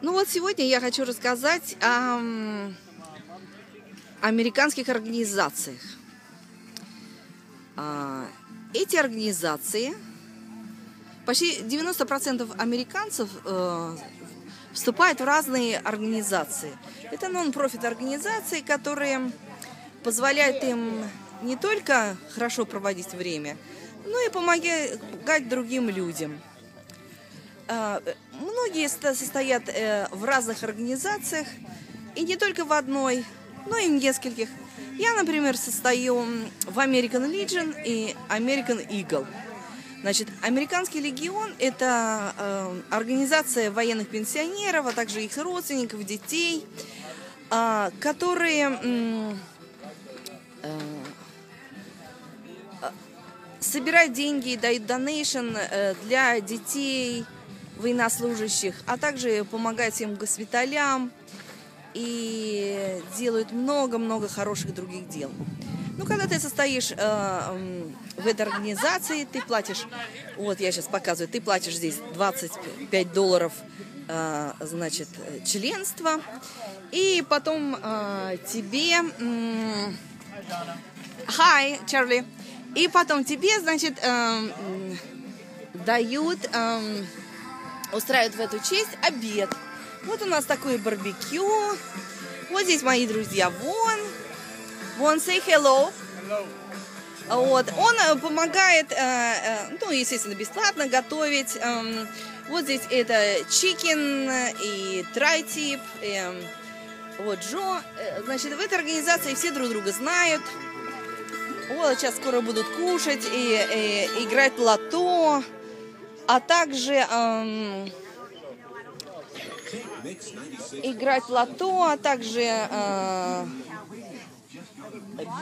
Ну вот сегодня я хочу рассказать о американских организациях. А, Эти организации, почти 90% американцев э, вступают в разные организации. Это нон-профит организации, которые позволяют им не только хорошо проводить время, но и помогать другим людям. А, Многие ста- состоят э, в разных организациях, и не только в одной, но и в нескольких. Я, например, состою в American Legion и American Eagle. Значит, Американский легион – это э, организация военных пенсионеров, а также их родственников, детей, а, которые э, собирают деньги и дают донейшн э, для детей военнослужащих, а также помогают всем госпиталям и делают много-много хороших других дел. Ну, когда ты состоишь э, в этой организации, ты платишь, вот я сейчас показываю, ты платишь здесь 25 долларов, э, значит, э, членство, и потом э, тебе... Hi, Чарли. И потом тебе, значит, м, дают, эм, устраивают в эту честь обед. Вот у нас такое барбекю. Вот здесь мои друзья. Вон. Вон, say hello. Вот. Он э, помогает, э, э, ну, естественно, бесплатно готовить. Эм, Вот здесь это чикен и трайтип. эм, Вот Джо. Значит, в этой организации все друг друга знают. Вот, сейчас скоро будут кушать и, и играть лото, а также эм, играть лото, а также э,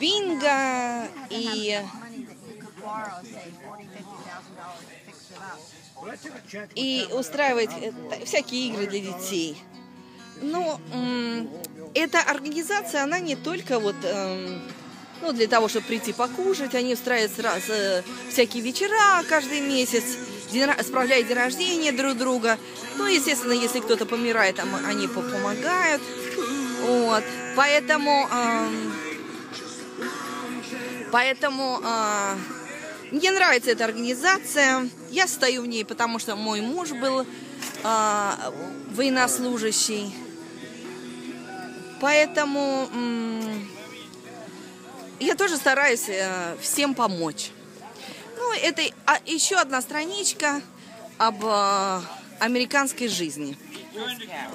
бинго и, и устраивать э, всякие игры для детей. Ну, м, эта организация, она не только вот эм, ну, для того, чтобы прийти покушать, они устраивают сразу э, всякие вечера каждый месяц, справляют день рождения друг друга. Ну, естественно, если кто-то помирает, там они по- помогают. Вот. Поэтому, эм, поэтому э, мне нравится эта организация. Я стою в ней, потому что мой муж был э, военнослужащий. Поэтому м, я тоже стараюсь э, всем помочь. Ну, это а, еще одна страничка об э, американской жизни.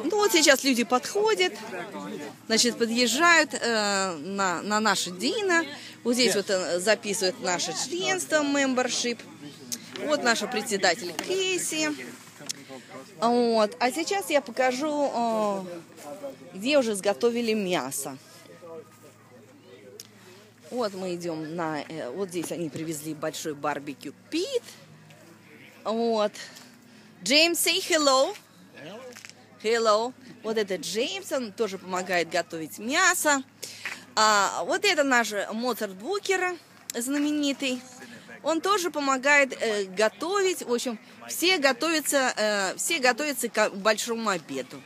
Ну, вот сейчас люди подходят, значит, подъезжают э, на, на наше Дина. Вот здесь вот э, записывают наше членство, membership. Вот наша председатель Кейси. Вот. А сейчас я покажу, э, где уже сготовили мясо. Вот мы идем на... э, Вот здесь они привезли большой барбекю пит. Вот. Джеймс, say hello. Hello. Вот это Джеймс, он тоже помогает готовить мясо. А, вот это наш Моцарт Букер знаменитый. Он тоже помогает э, готовить. В общем, все готовятся, э, все готовятся к большому обеду.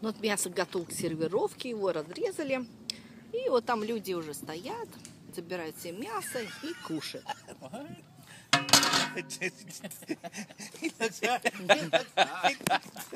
Вот мясо готово к сервировке, его разрезали. И вот там люди уже стоят, забирают себе мясо и кушают.